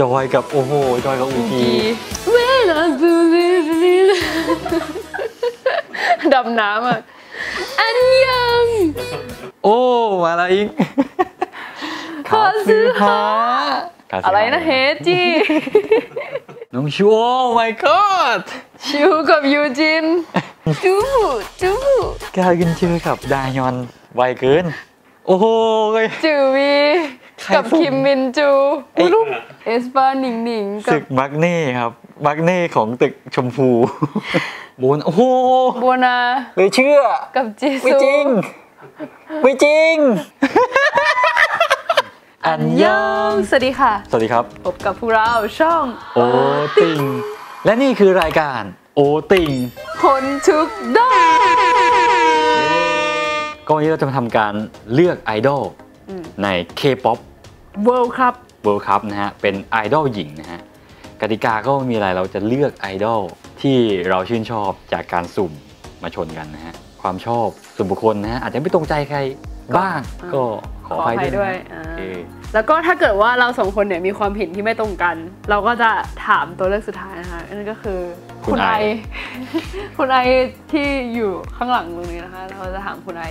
จอยกับโอ้โหจอยกับอูกีเวลาบูลีลีดำน้ำอะ อันยัง โอ้มาแล้วอิงขอซื้อหาคาซึฮะอะไรนะเฮจิน้องชูโอ้ my god ชิวกับยูจินจูบูจูบูกล้าขึ้นชื่อกับดายอนไวเกิน โอ้โหเว้ยจูวีใคร กับส่งคิมมินจูไอ้อุ๊ยลูกเอสปาหนิงหนิงกัศึบกมักเน่ครับมักเน่ของตึกชมพูโบนโอ้โหบัวนาเลยเชื่อ กับจีไม่ซูจริงไม่จริง อันยองสวัสดีค่ะ สวัสดีครับ พบกับพวกเราช่อง โอติง และนี่คือรายการ โอติง คนทุกด้านก็วันนี้เราจะมาทำการเลือกไอดอลอืมใน K-POP World ครับ World Cup นะฮะ เป็นไอดอลหญิงนะฮะ กติกาก็มีอะไรเราจะเลือกไอดอลที่เราชื่นชอบจากการสุ่มมาชนกันนะฮะ ความชอบส่วนบุคคลนะฮะ อาจจะไม่ตรงใจใครบ้างก็ขออภัยด้วยด้วยนะอ่าโอเคแล้วก็ถ้าเกิดว่าเราสองคนเนี่ยมีความเห็นที่ไม่ตรงกัน เราก็จะถามตัวเลือกสุดท้ายนะคะนั่นก็คือคุณไอคุณไอที่อยู่ข้างหลังตรงนี้นะคะ เราจะถามคุณไอ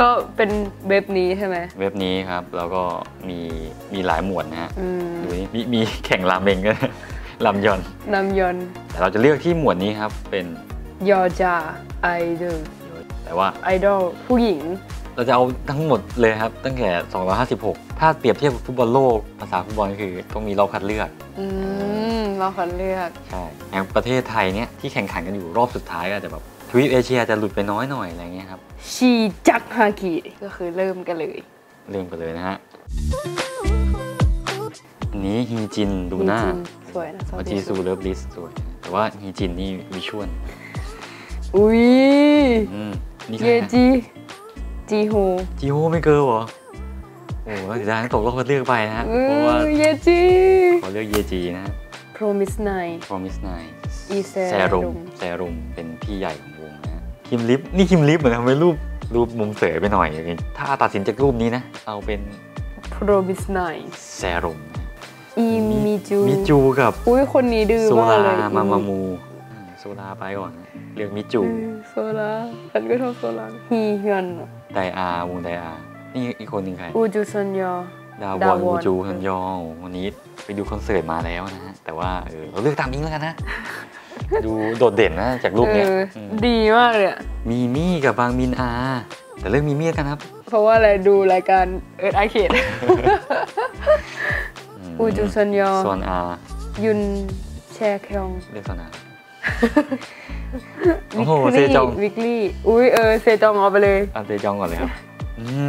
ก็เป็นเว็บนี้ใช่ไหมเว็บนี้ครับ แล้วก็มีมีหลายหมวดนะฮะอืมดูนี่มีมีแข่งรามเองก็ลำยอนนำยนต์แต่เราจะเลือกที่หมวดนี้ครับเป็นยอจาไอดอลแต่ว่าไอดอลผู้หญิง เราจะเอาทั้งหมดเลยครับ ตั้งแต่ 256 ถ้าเปรียบเทียบกับฟุตบอลโลกภาษาฟุตบอลก็คือต้องมีรอบคัดเลือกอืมเราคัดเลือก ใช่อย่างประเทศไทยเนี่ยที่แข่งขันกันอยู่รอบสุดท้ายก็อาจจะแบบ ทวีปเอเชียจะหลุดไปน้อยหน่อยอะไรเงี้ยครับ시작하기 ก็คือเริ่มกันเลย เริ่มกันเลยนะฮะอันนี้ฮีจินดูหน้าจริงๆสวยนะชอบว่าจีซู Lovelyz สวย แต่ว่าฮีจินนี่ visual อุ้ยอืมนี่ใครเยฮะจีจีฮูจีโฮไม่เกิร์ลเหรอโอ้โหเสียดายตกรอบคัดเลือกไปนะฮะเอเพราะว่าอเยจีขอเลือกเยจีนะฮะ Promise Night Promise Night อีแซแซรุมแซรุมเป็นพี่ใหญ่ของวงนะฮะคิมลิฟนี่คิมลิฟเหมือนทำเป็นรูปรูปมุมเสยไปหน่อย ถ้าตัดสินจากรูปนี้นะ เอาเป็น Promise Night แซรุมนะอีมิจูมิจูกับ อุ้ยคนนี้ดื้อโซมากลาเลยมามามูอืมโซลาไปก่อนนะเลือกมิจูเออโซลาฉันก็ชอบโซลาฮีเฮียนไดอา วงไดอา นี่อีกคนหนึ่งใคร อูจูซันยอ ดาวดาวอนวอนมูจูฮันยองวันนี้ไปดูคอนเสิร์ตมาแล้วนะฮะ แต่ว่าเออเราเลือกตามอิงแล้วกันนะ ดูโดดเด่นนะจากรูปเอเนี้ยอมดีมากเลยอะมีมี่กับบางมินอา แต่เลือกมีมี่กันครับ เพราะว่าอะไรดูรายการเอิร์ธไอเขตมอูจูซันยอส่วนอายุนแชคยองเลือกส่วนอาโอ้โหเซจองวิกลี่อุ้ยเออเซจองเอาไปเลยเอาเซจองก่อนเลยครับม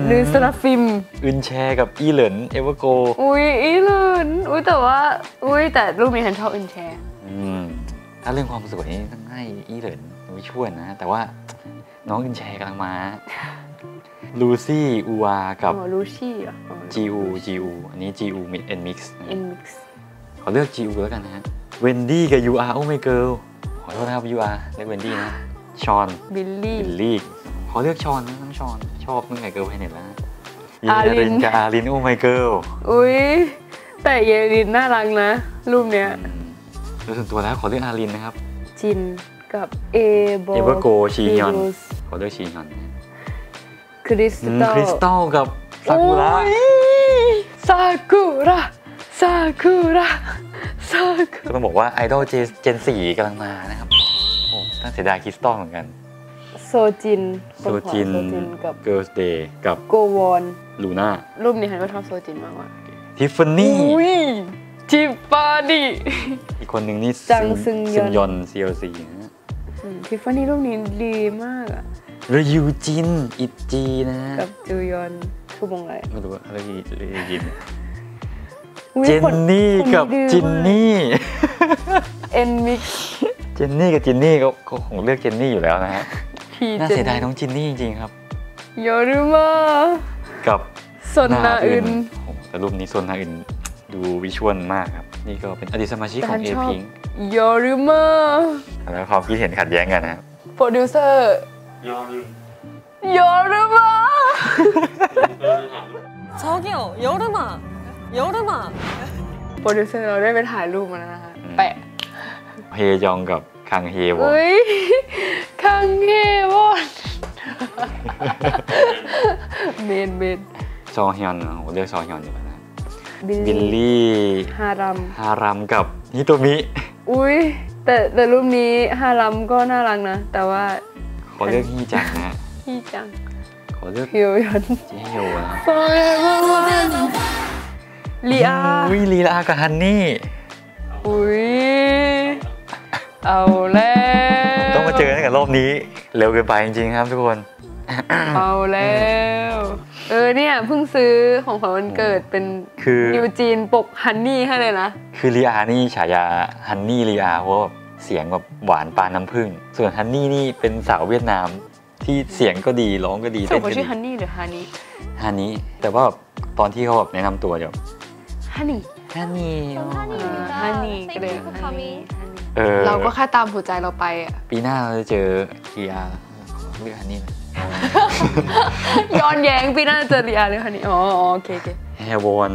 หรือสลับฟิล์มอึนแชร์กับอีเหลินเอเวอร์โกอุ้ยอีเลนอุ้ยแต่ว่า อุ้ยแต่รูปนี้ฉันชอบอินแชร์อืมถ้าเรื่องความสวยนี่ต้องให้อีเหลินไม่ช่วยนะ แต่ว่าน้องอึนแชร์กำลังมาลูซี่อูอากับอ๋อลูชี่เหรอจีอูจีอูอันนี้จีอูมิดเอ็นมิกซ์อินมิกซ์ขอเลือกจีอูแล้วกันนะฮะเวนดี้กับยูอาร์โอ้ไม่เกิลขอโทษนะครับยูอาร์เลือกเวนดี้นะชอนบิลลี่บิลลี่ ขอเลือกชอนนะน้องชอน ชอบตั้งแต่เกิร์ลไพเน็ตแล้วนะอารินเยกับอารินโอ้ไม่เกิลอุ้ยแต่เยลินน่ารักนะ รูปเนี้ยโดยส่วนตัวแล้วขอเลือกอารินนะครับ จินกับเอโบเอเวอร์โกชียอนขอเลือกชียอนนะคริสอืมตัลคริสตัลกับซากุระซากุระซากุระซากุก็ต้องบอกว่าไอดอลเจนสี่กำลังมานะครับโอ้ตั้งเสียดายคริสตัลเหมือนกัน โซจินโซจินโซจินกับ Girls Day กับโกวอนลูน่ารูปนี้ฉันก็ชอบโซจินมากกว่าทิฟฟานี่อุ้ยจิปปาดิอีกคนหนึ่งนี่จังซึงยอนซึงยอน CLC นะฮะทิฟฟานี่รูปนี้ดีมากอะแล้วยูจินอิจีนะฮะกับจูยอนคือวงอะไรไม่รู้ว่าอะไรยูจินอุ๊ยเจนคนนี่คนกับดื้อจินมากนี่เอ็นมิกเจนนี่กับจินนี่ก็ก็คงเลือกเจนนี่อยู่แล้วนะฮะ ทีน่าเสียดายน้องจินนี่จริงๆครับโยรุมากับสนนาอื่นแต่รูปนี้สนนาอื่นดูวิชวลมากครับ นี่ก็เป็นอดีตสมาชิกของเอพิงโยรุมาแล้วความคิดเห็นขัดแย้งกันนะครับโปรดิวเซอร์โยรุโยรุมาโซเกียวโยรุมาโยรุมาโปรดิวเซอร์เราได้ไปถ่ายรูปมาแล้วนะคะแปะเฮยองกับ คังเฮวอนเฮ้ยคังเฮวอนเมนเมนซอฮยอนนะผมเลือกซอฮยอนอยู่แล้วนะบิลบิลลี่ลี่ฮารัมฮารัมกับฮิโตมิอุ้ยแต่แต่รูปนี้ฮารัมก็น่ารักนะ แต่ว่าขอเลือกฮีจังนะพี่จังขอเลือกเฮียวยอนเจเฮยวนะ forever one ลีอาอุ้ยลีลากับฮันนี่อุ้ย เอาแล้วต้องมาเจอกันกับรอบนี้ เร็วเกินไปจริงๆครับทุกคน เอาแล้ว เออเนี่ยเพิ่งซื้อของขวัญวันเกิดเป็นคือนิวจีนปกฮันนี่ให้เลยนะ คือลีอานี่ฉายาฮันนี่ลีอาเพราะว่าแบบเสียงแบบหวานปานน้ำผึ้งส่วนฮันนี่นี่เป็นสาวเวียดนามที่เสียงก็ดีร้องก็ดีสรุเต้ปนเขาก็ชื่ดีอฮันนี่หรือฮานี่ฮันนี่แต่ว่าแบบตอนที่เขาแบบแนะนำตัวจะแบบฮันนี่ ฮันนี่ฮันนี่ฮันนี่ก็เลย Thank you for ฮันนี่ coming ฮันนี่เออเราก็แค่ตามหัวใจเราไปอะปีหน้าเราจะเจอลีอาเลือกฮันนี่นะย้อนแย้งพี่น่าจะเจอลีอาหรือฮันนี่อ๋ออ๋อโอเคโอเคแฮร์วอน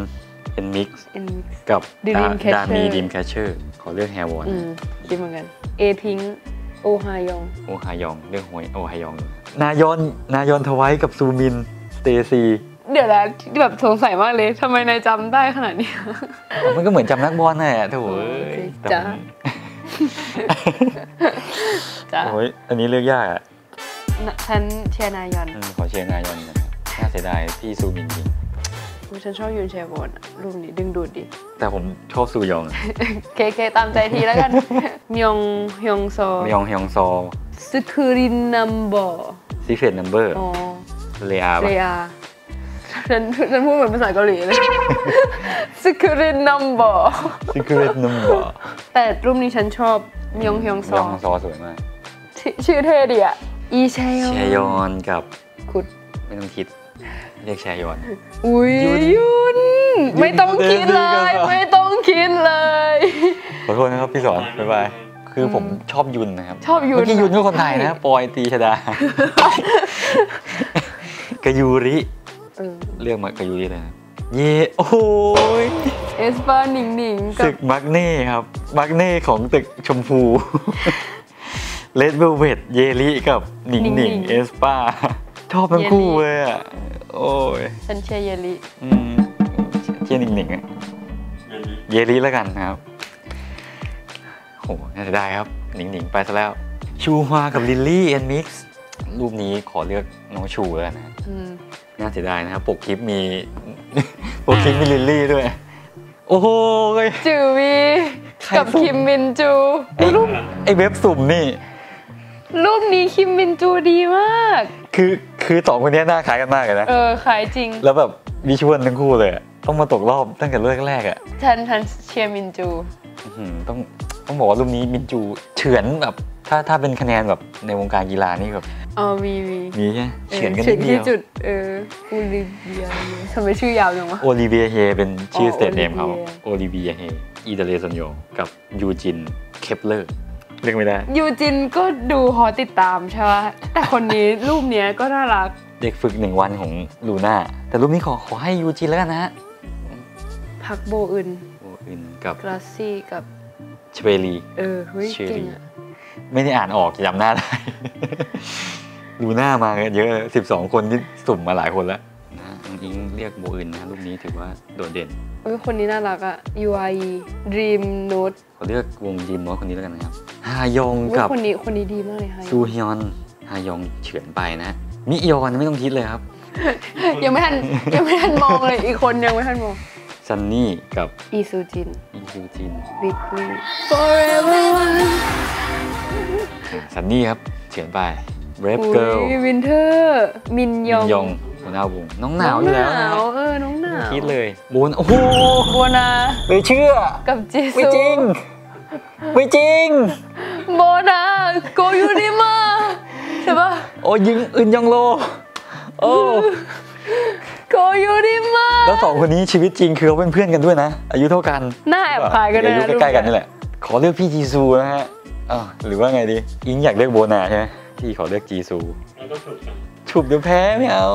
เป็นมิกซ์อินมิกซ์กับ Dreamcatcher ดามีดีมแคชเชอร์ขอเลือกแฮร์วอนอืมคิดเหมือนกันเอพิงโอฮายอง โอฮายองเลือกหวยโอฮายอง นายอน นายอน TWICE กับซูมิน STAYC เดี๋ยวนะแบบสงสัยมากเลยทำไมนายจำได้ขนาดนี้มันก็เหมือนจำนักบอลน่ะโถูโอเคแต่จ้ะผมจ้ะโอ้ยอันนี้เลือกยากอะน่ะฉันเชียร์นายอนอืมขอเชียร์นายอนนะครับน่าเสียดายพี่ซูมินจริงอุ๊ยฉันชอบยูนเชียร์บอลอะรูปนี้ดึงดูดดิแต่ผมชอบซูยองเคเคตามใจทีแล้วกันมยองฮยองโซมยองฮยองซอซึคุรินนัมบอซีเฟตนัมเบอร์อ๋อเลอาเรีย ฉันฉันพูดเหมือนภาษาเกาหลีเลยซึคุรินนัมบอซีเฟตนัมเบอร์แต่รูปนี้ฉันชอบมยองฮยองโซมยองฮยองซอสวยมากชื่อชื่อเท่ดีอะอีเชยแชยอนกับคุดไม่ต้องคิด เรียกแชยอนอุ้ยยุนยุนไม่ต้องคิดเลยยุนไม่ต้องคิดเลย ขอโทษนะครับพี่สอนบ๊ายบายคือผมชอบยุนนะครับ ชอบยุนเมื่อกี้ยุนก็คนไทยนะใช่ปอยตีชดากายูริ เออเรียกมากายูริเลยนะเย่โอ้ยเอสปาหนิงหนิงกัตึบกมักเน่ครับมักเน่ของตึกชมพูเลดเวลเวดเยลิกับหนิงหนิงเอสปาชอบทั้งคู่เลยอะโอ้ยฉันเชียร์เยลิอืมเชียร์หนิงหนิงอะเยลิแล้วกันนะครับโหน่าจะได้ครับหนิงหนิงไปซะแล้ว ชูฮวากับลิลลี่เอ็นมิกซ์รูปนี้ขอเลือกน้องชูแล้วกันนะอืม น่าเสียดายนะครับปกคลิปมีปกคลิปมีลิลลี่ด้วย โอ้โหยจูวีใครกับสุ่มคิมมินจูไอ้ไอ้เว็บสุ่มนี่รูปนี้คิมมินจูดีมาก คือคือสองคนนี้หน้าคล้ายกันมากเลยนะเออขายจริง แล้วแบบวิชวลทั้งคู่เลยอะต้องมาตกรอบตั้งแต่เริ่มแรกอะฉันฉันเชียร์มินจูอื้อหือต้อง ต้องบอกว่ารูปนี้มินจูเฉือนแบบถ้าถ้าเป็นคะแนนแบบในวงการกีฬานี่แบบเออมีมีมีใช่ไหมเออเฉือนกันเฉืนิอนดเดีที่ยวจุดเอออูลิเวียทำไมชื่อยาวจังวะโอลิเวียเฮเป็นชื่ออ๋อสเตทเนมเขาโอลิเวียโอลิเวียเฮอีเดเลซอนโยกับยูจินเคปเลอร์เรียกไม่ได้ยูจินก็ดูฮอติดตามใช่ปะแต่คนนี้รูปเนี้ยก็น่ารักเด็กฝึกหนึ่งวันของลูน่าแต่รูปนี้ขอขอให้ยูจินแล้วกันนะฮะพักโบอึนโออินกับกราซี่กับ ชเวลีเออเฮ้ยเชอรี่เก่งอะไม่ได้อ่านออกจำหน้าได้ ดูหน้ามากันเยอะสิบสองคนที่สุ่มมาหลายคนแล้ว นะอิงเรียกโบอื่นนะรูปนี้ถือว่าโดดเด่นเอ้ยคนนี้น่ารักอะ UIE Dream Note ขอเลือกวงยิมมอสคนนี้แล้วกันนะครับฮายองอุ๊ยกับคนนี้คนนี้ดีมากเลยค่ะซูฮยอนฮายองเฉือนไปนะมิยอนไม่ต้องคิดเลยครับ ยังไม่ทันยังไม่ทันมองเลยอีกคนยังไม่ทันมอง ซันนี่กับอีซูจินอีซูจินวิกลี่ Forever One อ่าซันนี่ครับเฉือนไปเรฟอุ้เกิลยวินเทอร์มินยมิองนยองหัวหน้าวงน้องหนาวอยู่แล้วน้องหนะนาวเออน้องหนาวคิดเลยบูนโอ้โหโบนาไม่เชื่อกับจีไม่ซูจริงไม่จริงโบนาโกยูนิมาใช่ปะโอ้ยิงอึนยองโลโอ้ โกยูนิมาแล้วสองคนนี้ชีวิตจริงคือเขาเป็นเพื่อนกันด้วยนะ อายุเท่ากันหน้าแอบคล้ายกันอายุนะใกล้ๆกันนี่แหละ ขอเลือกพี่จีซูนะฮะอ่าวหรือว่าไงดี อิงอยากเลือกโบนาใช่ไหมพี่ขอเลือกจีซูแล้วก็ฝึกกันชฉุบเดี๋ยวแพ้ไม่เอา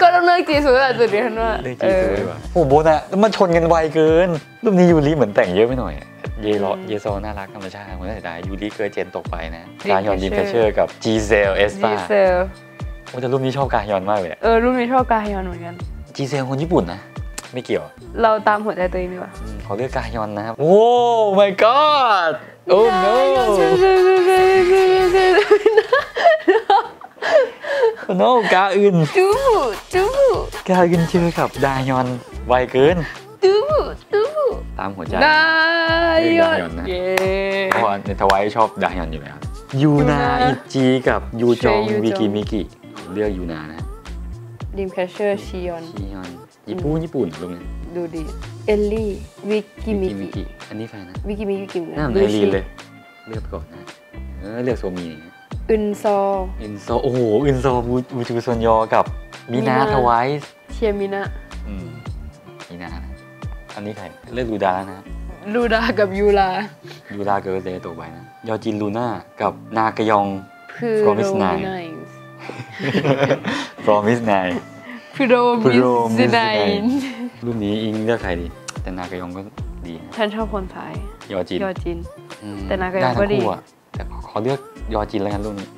ก็ต้องเลือกจีซูแหละจุดนี้ฉันว่าเรื่องจีซูดีกว่าโอ้โหโบนะแล้วมันชนกันไวเกิน รูปนี้ยูริเหมือนแต่งเยอะไปหน่อยเยโรเยโซน่ารักธรรมชาติคนน่าเสียดายยูริเกิดเจนตกไปนะการยอนดิมแคชเชอร์กับจีเซลเอสจีปา เซลโอ้แต่รูปนี้ชอบการยอนมากเลยเออรูปนี้ชอบกาฮยอนเหมือนกัน จีเซลคนญี่ปุ่นนะ ไม่เกี่ยวเราตามหัวใจตัวเองดีกว่าอืมขอเลือกการยอนนะครับ โอ้ my god โอ้ no โอ้ no กาอื่นจูบูจูบูกาอื่นเจอกับดายอนไวเกินจูบูจูบูตามหัวใจ นายอนนายอนนะเย้ เพราะว่าในทวายชอบดายอนอยู่แล้วยูนายูนาอิจิกับยูจองเชยูจองวิกิมิกิ เลือกยูนานะดิมแคชเชอร์ชิยอนชิยอนญี่ปุ่นญี่ปุ่นลุงเนี่ยดูดิเอลลี่วิกิมิมิกิกิอันนี้ใครนะวิกิมิกิกิมหน้าเหมือนไอรีนเลยเลือกไปก่อนนะเออเลือกโซมีเนี่ยอึนซออินโซโอ้โหอินโซบูบูจูซอนยอกับมีนามีนาทวายเชียมินะอืมมีนานะอันนี้ใครเลือกลูดาแล้วนะลูดากับยูรายูราเกิร์ลเดย์ตัวไปนะยอจินลูน่ากับนากยองคือ Promise โร Nine มิไน Promise Nine คือโรมิ Promise ไน Nine รุ่นนี้อิงเลือกใครดี แต่นากยองก็ดีนะฉันชอบคนท้ายยอจินยอจินอืมแต่นากยองได้ทั้ก็ดีคู่อะแต่ขอเลือกยอจินแล้วกันรุ่นนี้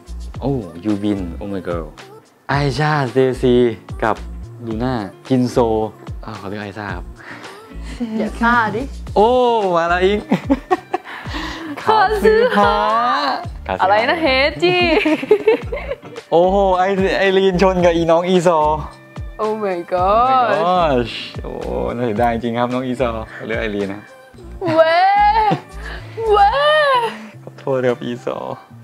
โอ้ยูบิน โอ้ my girl ไอชาสเตซีกับลูน่าจินโซอ่าขอเลือกไอซ่าครับอย่าซ่าดิ โอ้มาแล้วอิงคาซึฮะคาซึฮอะไรนะเฮจิ โอ้โหไอไอรีนชนกับอีน้องอีซอ โอ้ my โอ้ god gosh โอ้น่าเสียดายจริงครับน้องอีซอเลือกไอรีนนะเว้เว้ขอโทษครับอีซอ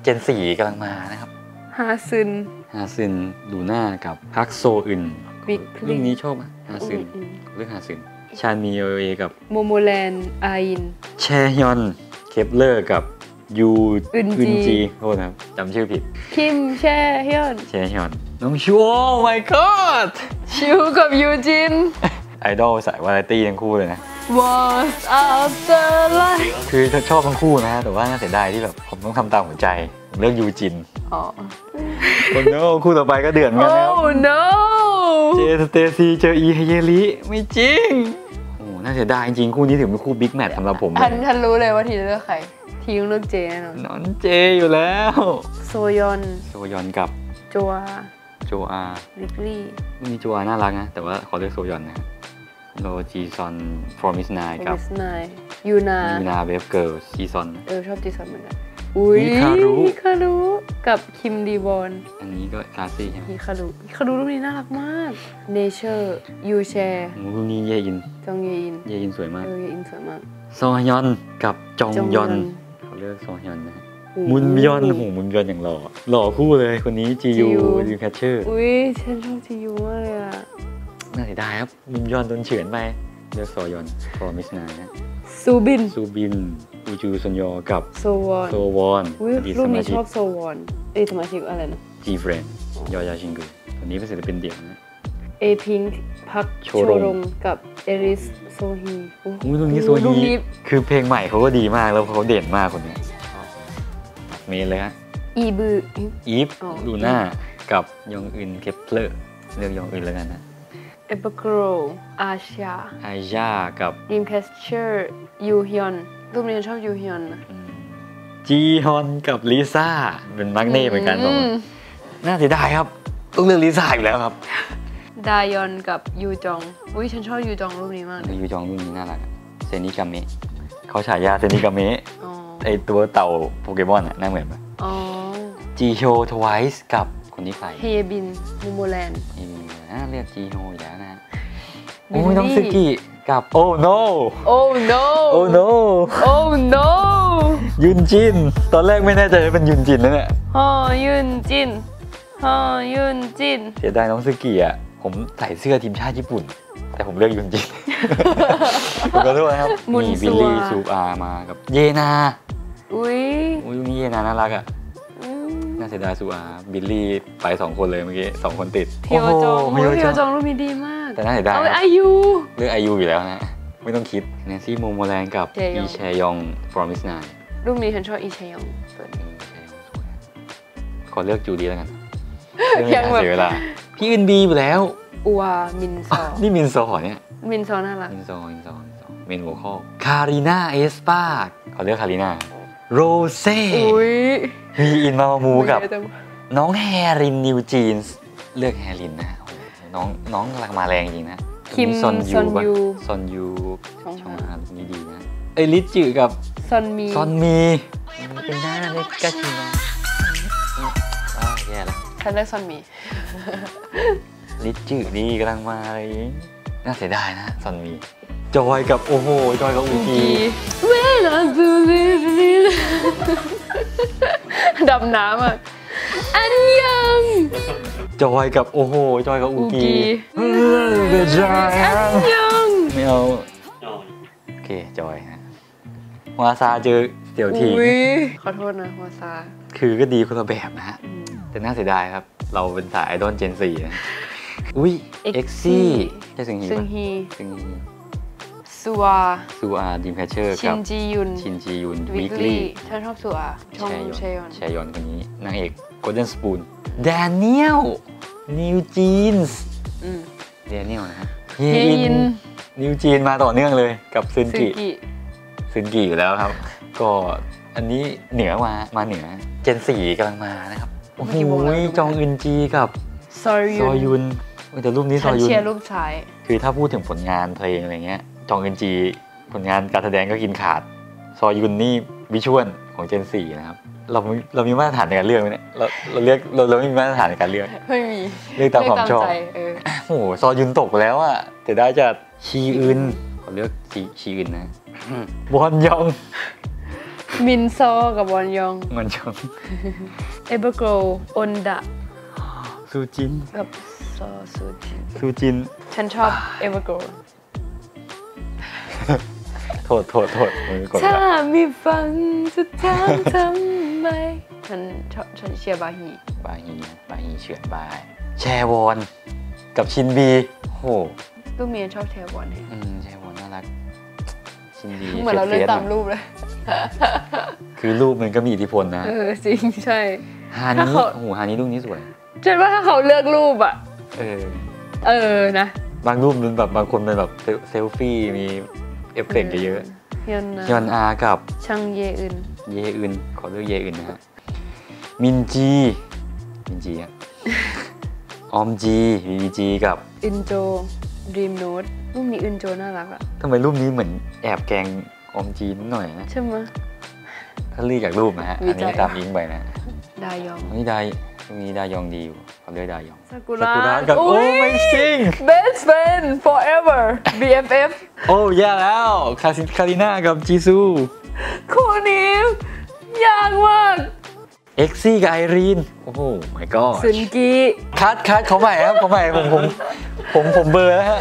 เจนสี่กำลังมานะครับฮาซึนฮาซึนลูน่ากับพักโซอึนบิ๊กเรื่องนี้ชอบไหมฮาซึนเรื่องฮาซึนชานีเอเอกับโมโมแลนอาอินแชฮยอนเคปเลอร์กับ ยูอึนจีจีโทษนะครับจำชื่อผิด คิมแช่ฮยอนแชฮยอน น้องชูโอ้ my god ชิวกับยูจิน ไอดอลสายวาไรตี้ทั้งคู่เลยนะ was after life คือชอบทั้งคู่นะ แต่ว่าน่าเสียดายที่แบบผมต้องทำตามหัวใจผมเลือกยูจิน อ๋อคนโน้คู่ต่อไปก็เดือดเหมือนกันนะครับ oh no เจสเตซีเจออีเฮเยริไม่จริง โอ้โหน่าเสียดายจริงๆคู่นี้ถือเป็นคู่บิ๊กแมทสำหรับผมเลทันยทันรู้เลยว่าทีจะเลือกใคร ทีต้องเลือกเจแน่นอนนอนเจอยู่แล้ว โซยอนโจยอนกับโจอาโจอาลิกลี่นี่โจอาน่ารักนะ แต่ว่าขอเลือกโซยอนนะครับโลจีซอนฟอร์มิสไนโอกับมิสไนยูนายูนาเวฟเกิร์ลจีซอนเออชอบจีซอนเหมือนกันอุ้ยฮิคารุฮิคารุกับคิมดีบอน อันนี้ก็คลาสซี่ใช่ไหมฮิคารุฮิคารุรูปนี้น่ารักมากเนเจอร์ยูแชร์โอ้โหรูปนี้เยอินจองเยอิน เยอินสวยมากเออเยอินสวยมาก ซอยอนกับจองจองยยออนน เขาเลือกซอยอนนะฮะโอ้โหมุนยอนโอ้โหมุนยอนอย่างหล่อหล่อคู่เลยคนนี้จียูจิยูยูแคชเชอร์อุ้ยฉันชอบจียูมากเลยอะน่าเสียดายครับมุนยอนโดนเฉือนไปเลือกซอยอนฟอร์มิสนานะซูบินซูบินอูจูซอนยอกับโซวอนโซวอนอุ้ยอดีตรูสปมานี้ชิชกอบโซวอนเอ้ยสมาชิกอะไรนะจีเฟรนยอยาชิงกุตัวนี้เป็นศิลปินเดี่ยวนะเอพิง พักโชโชรงรงกับเอริสโซฮีโอ้อุ้ยตัวนี้โซรูปฮีนี้คือเพลงใหม่เขาก็ดีมากแล้วเขาเด่นมากคนนี้ชอบเมนเลยฮะอีบืออีฟอ๋อลูน่ากับยองอึนเคปเลอร์เลือกยองอึนแล้วกันนะเอเปโกรอาชาไอญ่ากับดีมแคสเชอร์ยูฮยอนรูปนี้ฉันชอบยูฮยอนนะอืมจีฮอนกับลิซ่าเป็นมักเน่เหมือนกันสองคนมน่าเสียดายครับ ต้องเลือกลิซ่าอีกแล้วครับ ดายอนกับยูจองอุ้ยฉันชอบยูจองรูปนี้มากเลยยูจองรุ่นนี้น่ารักอะเซนิกาเมะเขาฉายาเซนิกาเมะอ๋อไอตัวเต่าโปเกมอนอะหน่าเหมือนปะอ๋อจีโฮทวายส์กับคนที่ใส่เฮยบินมูโมแลนด์นี่อ่าเรียกจีโฮอยู่แล้วนะบิลลี่โอ้ยน้องซึกิกับโอ้ no โอ้ no โอ้ no โอ้ no ยุนจิน ตอนแรกไม่แน่ใจว่าเป็นยุนจินนะเนี่ยฮอยุนจินฮอยุนจิน เสียดายน้องซึกิอะ ผมใส่เสื้อทีมชาติญี่ปุ่น แต่ผมเลือกยุนจินผมขอโทษนะครับมุนมีซับิลวลี่ซูอามากับเยนาอุ้ยอุ้ยลูกนี้เยนาน่ารักอะอืมน่าเสียดายซูอาบิลลี่ไปสองคนเลยเมื่อกี้สองคนติดเพียวจองโอ้โหอุ้ยเพีเพียยววจจอองงรูปนี้ดีมาก แต่น่าเสียดายเอาไปนะอายุเลือกไอยูอยู่แล้วนะไม่ต้องคิดแนนซี่โมโมแลนกับเจยองอีแชยองฟอร์มิสนายรูปนี้ฉันชอบอีเชยองสวยขอเลือกจูดีแล้วกันไม่มียังการแบบเสียเวลา พี่อื่นบีอยู่แล้ว อัวมินซอ นี่มินโซเหรอเนี่ยมินซอน่ารัก มินโซมินโซมินโซเมนโวคอลคาริน่าเอสปาเขาเรียกคาริน่าโรเซ่อุ้ยมีอินมามูกับเยอะจังน้องแฮรินนิวจีนส์เลือกแฮรินนะโอ้โหน้องน้องกำลังมาแรงจริงนะคิมซอนซยูอนปะยูซอนยูช่องช่องห้าห้าลูกนี้ดีนะเอ้ยลิจือกับซอนมีซอนมีมันเป็นหน้าเล็กกาชินะอ้าวแย่แล้ว ฉันเลือกซอนมีลิจือดีกำลังมาเลยน่าเสียดายนะซอนมี จอยกับโอ้โห จอยกับอูอูกีกีเวลาบูลีลีดำน้ำอะ อันยังจอยกับโอ้โห จอยกับอูอูกีกีเออเดอะจอยอันยังไม่เอาโอเค จอยฮะวาซาเจอเสี่ยวทีอุ้ยขอโทษนะหัวซาคือก็ดีคนละแบบนะฮะอืม แต่น่าเสียดายครับ เราเป็นสายไอดอลเจนสี่นะอุ้ย Exy เอ็กซี่ใช่ซึงฮีซึงปะฮีซึงฮีซัวซูอาดีมแพชเชอร์ชิกับนจียุน ชินจียุนวิวีกคลี่ลี่ฉันชอบซัวชองเชยอนแชยอนคนนี้นางเอกโกลเด้นสปูนแดเนียลนิวจีนส์อืมแดเนียลนะฮะเฮยินนิวจีนมาต่อเนื่องเลยกับซึนซึกิกิซึนกิอยู่แล้วครับ ก็อันนี้เหนือมามาเหนือเจนสี่กำลังมานะครับ โอ้โหจองอึนจีกับซอซอยุยุนนเว้ยแต่รูปนี้ซฉัอนยุนเชียร์รูปชายคือถ้าพูดถึงผลงานเพลงอะไรเงี้ย จองอึนจี ผลงานการแสดงก็กินขาด ซอยุนนี่วิชวลของเจนสี่นะครับเรามีเรามีมาตรฐานในการเลือกไหมเนี่ยเราเราเลือกเราเราไม่มีมาตรฐานในการเลือกไม่มีเลือกตามความชอบใจเออโอ้โหซอยุนตกไปแล้วอะแต่ได้จะชีอึนขอเลือกชีชีอึนนะบอนยอง มินซอกับบอนยองมันยองเอเบอร์โกรอนดะซูจินกับซอซูจิซูจิน ฉันชอบเอเวอร์โกรโทษโทษโทษมือกดถ้าละมีฟังจะถามทำไมฉันชอบฉันเชียร์บาฮีบาฮีบาฮีเฉือนบาย แชวอนกับชินบีโอ้โหลูกเมียชอบแทบอลเนี่ยอืมแชวอนน่ารัก ชินบีเหมือนเราเลือกฟียสๆตามรูปเลย คือรูปมันก็มีอิทธิพลนะ เออจริงใช่ฮาถ้านี้เขาโอ้โหฮานี้รูปนี้สวยฉันว่าถ้าเขาเลือกรูปอะเออ เออนะ บางรูปมันแบบบางคนเป็นแบบเซลเซลฟี่มีเอฟเฟกต์เยอะยอนนะๆยอนอากับชังเยอึน เยอึน ขอเลือกเยอึนนะฮะ มินจี มินจีอะออมจีวีจีกับอึนโจดีมโนตรูปนี้อึนโจน่ารักอะทำไมรูปนี้เหมือนแอบแกล้ง ออมจีนิดหน่อยนะใช่ไหมยถ้าเลือกจากรูปนะฮะวิอันจันี้ยตามอิงไปนะ ดายองนี่ได้ตรงนี้ได้ยองดีอยู่ขอเลือกได้ยองซากุซาระกุระกับโอ้ไม่จริง best friend forever BFF โอ้แย่แล้วคาซิคาริน่ากับจีซูคู่นี้ยากมากเอ็กซี่กับไอรีน โอ้โหไม่ก็ซึนกิคัดคัดเขาใหม่ครับเขาใหม่ผมผมผมผมเบลอร์แล้วฮะ